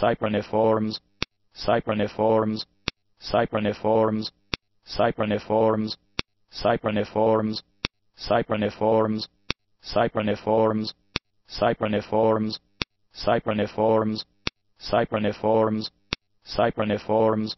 cypriniforms, cypriniforms, cypriniforms, cypriniforms, cypriniforms, cypriniforms, cypriniforms, cypriniforms, cypriniforms, cypriniforms, cypriniforms,